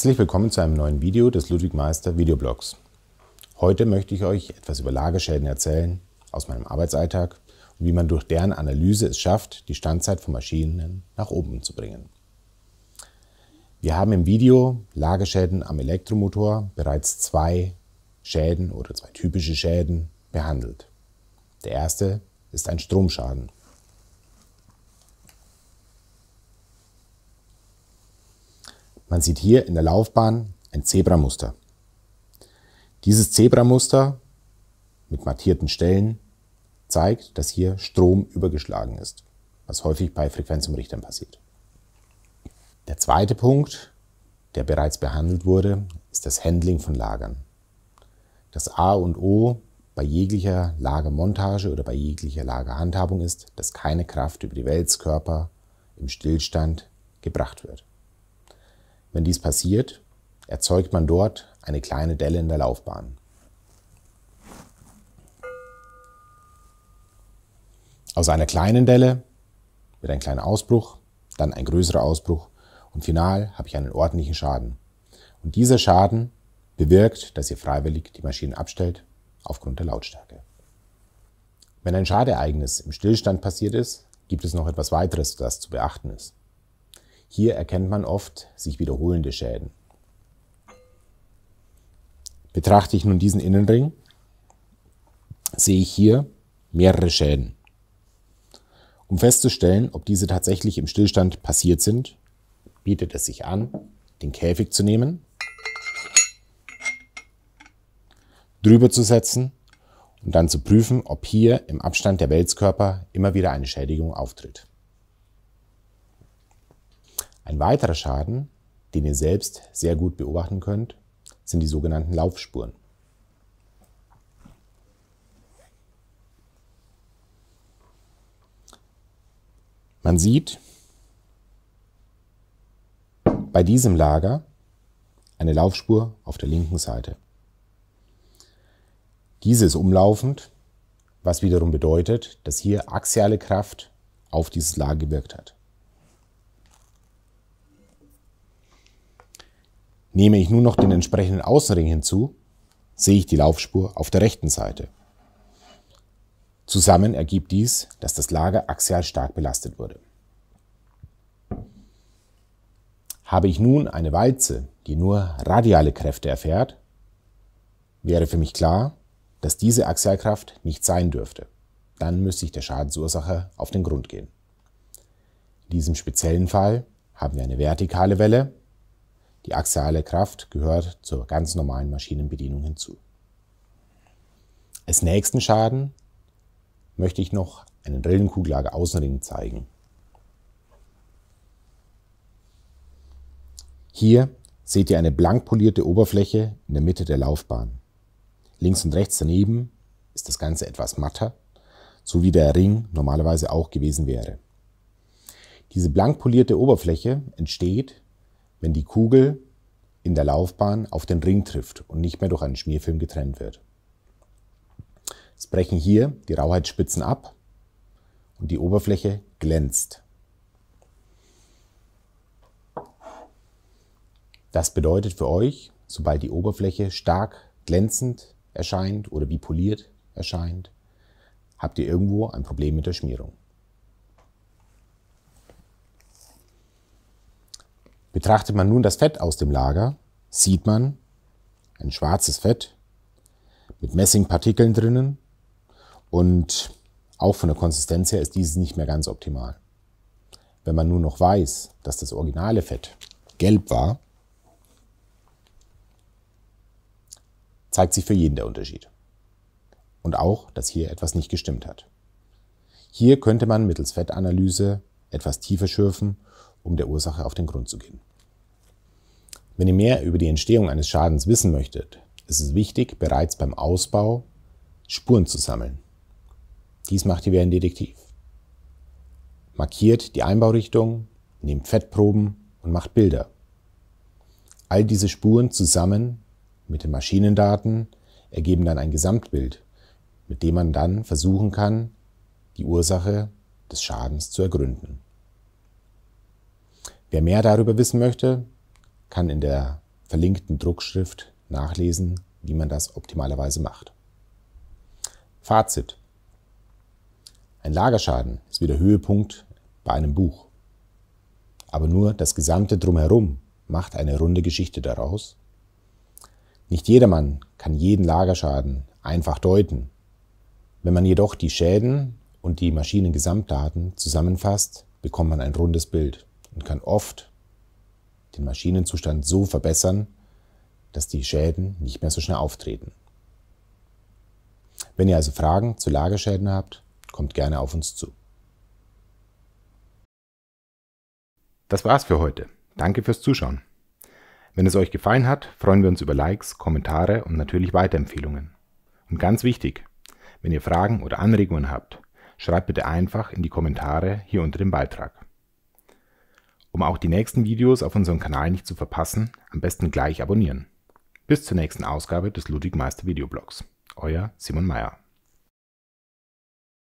Herzlich willkommen zu einem neuen Video des Ludwig Meister Videoblogs. Heute möchte ich euch etwas über Lagerschäden erzählen aus meinem Arbeitsalltag und wie man durch deren Analyse es schafft, die Standzeit von Maschinen nach oben zu bringen. Wir haben im Video Lagerschäden am Elektromotor bereits zwei Schäden oder zwei typische Schäden behandelt. Der erste ist ein Stromschaden. Man sieht hier in der Laufbahn ein Zebramuster. Dieses Zebramuster mit markierten Stellen zeigt, dass hier Strom übergeschlagen ist, was häufig bei Frequenzumrichtern passiert. Der zweite Punkt, der bereits behandelt wurde, ist das Handling von Lagern. Das A und O bei jeglicher Lagermontage oder bei jeglicher Lagerhandhabung ist, dass keine Kraft über die Wälzkörper im Stillstand gebracht wird. Wenn dies passiert, erzeugt man dort eine kleine Delle in der Laufbahn. Aus einer kleinen Delle wird ein kleiner Ausbruch, dann ein größerer Ausbruch und final habe ich einen ordentlichen Schaden. Und dieser Schaden bewirkt, dass ihr freiwillig die Maschine abstellt aufgrund der Lautstärke. Wenn ein Schadereignis im Stillstand passiert ist, gibt es noch etwas weiteres, das zu beachten ist. Hier erkennt man oft sich wiederholende Schäden. Betrachte ich nun diesen Innenring, sehe ich hier mehrere Schäden. Um festzustellen, ob diese tatsächlich im Stillstand passiert sind, bietet es sich an, den Käfig zu nehmen, drüber zu setzen und dann zu prüfen, ob hier im Abstand der Wälzkörper immer wieder eine Schädigung auftritt. Ein weiterer Schaden, den ihr selbst sehr gut beobachten könnt, sind die sogenannten Laufspuren. Man sieht bei diesem Lager eine Laufspur auf der linken Seite. Diese ist umlaufend, was wiederum bedeutet, dass hier axiale Kraft auf dieses Lager gewirkt hat. Nehme ich nun noch den entsprechenden Außenring hinzu, sehe ich die Laufspur auf der rechten Seite. Zusammen ergibt dies, dass das Lager axial stark belastet wurde. Habe ich nun eine Walze, die nur radiale Kräfte erfährt, wäre für mich klar, dass diese Axialkraft nicht sein dürfte. Dann müsste ich der Schadensursache auf den Grund gehen. In diesem speziellen Fall haben wir eine vertikale Welle die axiale Kraft gehört zur ganz normalen Maschinenbedienung hinzu. Als nächsten Schaden möchte ich noch einen Rillenkugellager Außenring zeigen. Hier seht ihr eine blank polierte Oberfläche in der Mitte der Laufbahn. Links und rechts daneben ist das Ganze etwas matter, so wie der Ring normalerweise auch gewesen wäre. Diese blank polierte Oberfläche entsteht, wenn die Kugel in der Laufbahn auf den Ring trifft und nicht mehr durch einen Schmierfilm getrennt wird. Es brechen hier die Rauheitsspitzen ab und die Oberfläche glänzt. Das bedeutet für euch, sobald die Oberfläche stark glänzend erscheint oder wie poliert erscheint, habt ihr irgendwo ein Problem mit der Schmierung. Betrachtet man nun das Fett aus dem Lager, sieht man ein schwarzes Fett mit Messingpartikeln drinnen und auch von der Konsistenz her ist dieses nicht mehr ganz optimal. Wenn man nun noch weiß, dass das originale Fett gelb war, zeigt sich für jeden der Unterschied. Und auch, dass hier etwas nicht gestimmt hat. Hier könnte man mittels Fettanalyse etwas tiefer schürfen um der Ursache auf den Grund zu gehen. Wenn ihr mehr über die Entstehung eines Schadens wissen möchtet, ist es wichtig, bereits beim Ausbau Spuren zu sammeln. Dies macht ihr wie ein Detektiv. Markiert die Einbaurichtung, nehmt Fettproben und macht Bilder. All diese Spuren zusammen mit den Maschinendaten ergeben dann ein Gesamtbild, mit dem man dann versuchen kann, die Ursache des Schadens zu ergründen. Wer mehr darüber wissen möchte, kann in der verlinkten Druckschrift nachlesen, wie man das optimalerweise macht. Fazit. Ein Lagerschaden ist wie der Höhepunkt bei einem Buch. Aber nur das gesamte Drumherum macht eine runde Geschichte daraus. Nicht jedermann kann jeden Lagerschaden einfach deuten. Wenn man jedoch die Schäden und die Maschinengesamtdaten zusammenfasst, bekommt man ein rundes Bild und kann oft den Maschinenzustand so verbessern, dass die Schäden nicht mehr so schnell auftreten. Wenn ihr also Fragen zu Lagerschäden habt, kommt gerne auf uns zu. Das war's für heute. Danke fürs Zuschauen. Wenn es euch gefallen hat, freuen wir uns über Likes, Kommentare und natürlich Weiterempfehlungen. Und ganz wichtig, wenn ihr Fragen oder Anregungen habt, schreibt bitte einfach in die Kommentare hier unter dem Beitrag. Um auch die nächsten Videos auf unserem Kanal nicht zu verpassen, am besten gleich abonnieren. Bis zur nächsten Ausgabe des Ludwig Meister Videoblogs. Euer Simon Meyer.